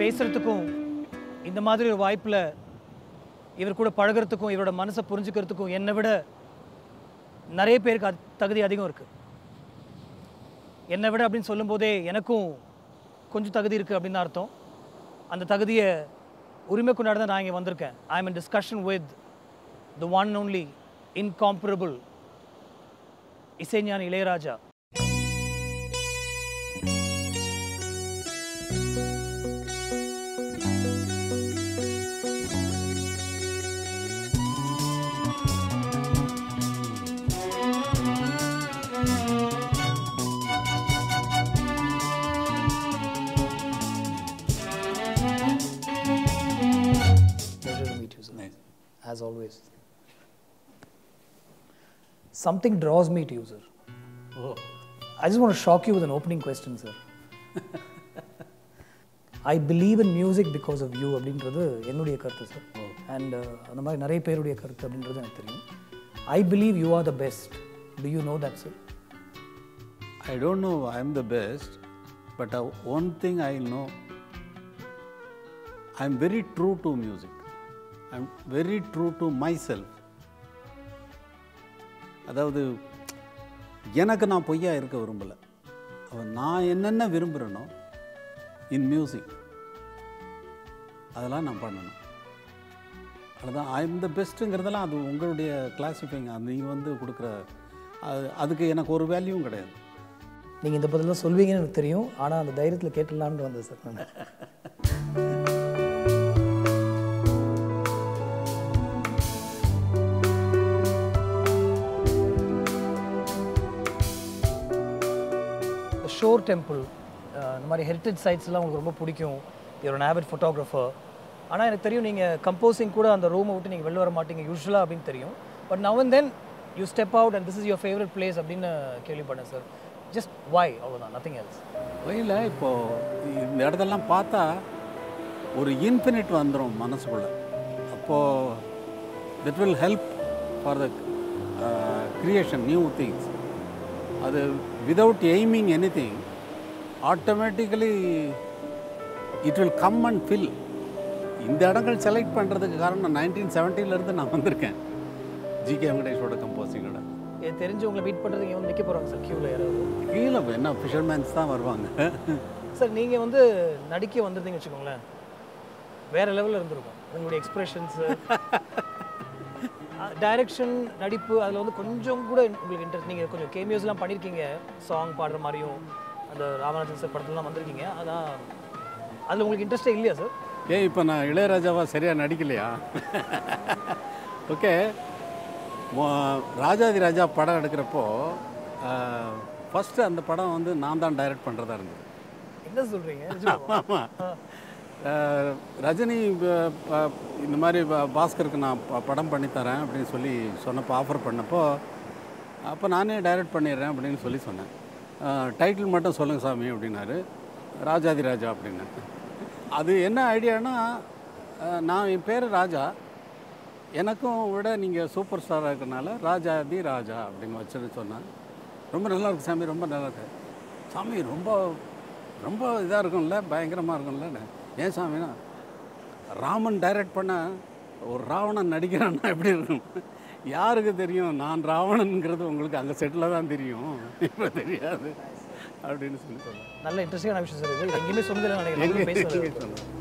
பேசுறதுக்கும் இந்த மாதிரி ஒரு வாய்ப்பில் இவர் கூட பழகுறதுக்கும் இவரோட மனசை புரிஞ்சுக்கிறதுக்கும் என்னை விட நிறைய பேருக்கு அது- தகுதி அதிகம் இருக்குது என்னை விட அப்படின்னு சொல்லும்போதே எனக்கும் கொஞ்சம் தகுதி இருக்குது அப்படின்னு தான் அர்த்தம். அந்த தகுதியை உரிமை கொண்டாட தான் நான் இங்கே வந்திருக்கேன். I am in discussion with the one only incomparable Isaignani Ilaiyaraaja. As always. Something draws me to you, sir. O I just want to shock you with an opening question, sir. I believe in music because of you அப்படின்றது என்னுடைய கருத்து sir and அந்த மாதிரி நிறைய பேருடைய கருத்து அப்படின்றது எனக்கு தெரியும் I believe you are the best do you know that sir I don't know I'm the best, but uh, one thing I know I'm very true music. I'm very true to myself. அதாவது எனக்கு நான் பொய்யா இருக்க விரும்பலை. அவன் நான் என்னென்ன விரும்புகிறேனோ in music அதெல்லாம் நான் பண்ணணும். அதுதான் ஐ எம் த பெஸ்ட்டுங்கிறதெல்லாம் அது உங்களுடைய கிளாஸிஃபைங் அது நீங்கள் வந்து கொடுக்குற அது அதுக்கு எனக்கு ஒரு வேல்யூவும் கிடையாது. நீங்கள் இந்த பதிலாம் சொல்வீங்கன்னு எனக்கு தெரியும். ஆனால் அந்த தைரியத்தில் கேட்டுடலான்னு வந்தேன் சார் நான். ஷோர் டெம்பிள் இந்த மாதிரி ஹெரிட்டேஜ் சைட்ஸ்லாம் உங்களுக்கு ரொம்ப பிடிக்கும். இவர் an ஃபோட்டோகிராஃபர் ஆனால் எனக்கு தெரியும் நீங்கள் கம்போசிங் கூட அந்த ரூமை விட்டு நீங்கள் வெளில வர மாட்டீங்க யூஸ்வலாக அப்படின்னு தெரியும். But now and then you step out and this is your favourite place அப்படின்னு கேள்விப்பட்டேன் சார் ஜஸ்ட் வாய் அவ்வளோதான் நத்திங் எல்ஸ் வயல இப்போது இந்த இடத்தெல்லாம் பார்த்தா ஒரு இன்ஃபினிட் வந்துடும் மனசுக்குள்ளே. அப்போது that will help for the creation new things அது without aiming anything automatically it will come and fill இந்த இடங்கள் செலக்ட் பண்ணுறதுக்கு காரணம் நைன்டீன் செவன்ட்டிலேருந்து நான் வந்திருக்கேன். ஜிகே வெங்கடேஷோட கம்போசிங்கோட இது தெரிஞ்சு உங்களை மீட் பண்ணுறதுக்கு வந்து நிற்க போகிறாங்க சார் க்யூவில் யாராவது? கீழே என்ன ஃபிஷர்மேன்ஸ் தான் வருவாங்க. சார் நீங்கள் வந்து நடிக்க வந்திருந்தீங்கன்னு வச்சுக்கோங்களேன். வேறு லெவலில் இருந்திருக்கும். உங்களுடைய எக்ஸ்பிரஷன்ஸு டைரக்ஷன் நடிப்பு அதில் வந்து கொஞ்சம் கூட உங்களுக்கு இன்ட்ரெஸ்ட் நீங்கள் கொஞ்சம் கேமியோஸ்லாம் பண்ணியிருக்கீங்க சாங் பாடுற மாதிரியும் அந்த ராமராஜன் சார் படத்துலலாம் வந்திருக்கீங்க அதான் அதில் உங்களுக்கு இன்ட்ரெஸ்டே இல்லையா சார் ஏன் இப்போ நான் இளையராஜாவா சரியாக நடிக்கலையா? ஓகே. ராஜாதி ராஜா படம் எடுக்கிறப்போ ஃபஸ்ட்டு அந்த படம் வந்து நான் தான் டைரக்ட் பண்ணுறதா இருந்தது. என்ன சொல்கிறீங்க ஆமாம் ரஜினி இந்த மாதிரி பாஸ்கருக்கு நான் ப- படம் பண்ணித்தரேன் அப்படின்னு சொல்லி சொன்னப்போ ஆஃபர் பண்ணப்போ அப்போ நானே டைரக்ட் பண்ணிடுறேன் அப்படின்னு சொல்லி சொன்னேன். டைட்டில் மட்டும் சொல்லுங்கள் சாமி அப்படின்னாரு. ராஜாதி ராஜா அப்படின்னு. அது என்ன ஐடியானா நான் என் பேர் ராஜா. எனக்கும் விட நீங்கள் சூப்பர் ஸ்டாராக இருக்கனால ராஜாதி ராஜா அப்படின்னு வச்சுட்டு சொன்னேன். ரொம்ப நல்லா இருக்கு சாமி ரொம்ப நல்லா இருக்கு சாமி ரொம்ப ரொம்ப இதாக இருக்கும்ல பயங்கரமாக இருக்கும்ல ஏன் சாமினா ராமன் டைரக்ட் பண்ண ஒரு ராவணன் நடிக்கிறான்னா எப்படி இருக்கும்? யாருக்கு தெரியும்? நான் ராவணனுங்கிறது உங்களுக்கு அங்கே செட்டில் தான் தெரியும். இப்போ தெரியாது. அப்படின்னு சொல்லி சொன்னேன் நல்ல இன்ட்ரெஸ்டிங்கான விஷயம் சார் எங்கேயுமே நினைக்கிறேன். எங்கே சொன்னேன்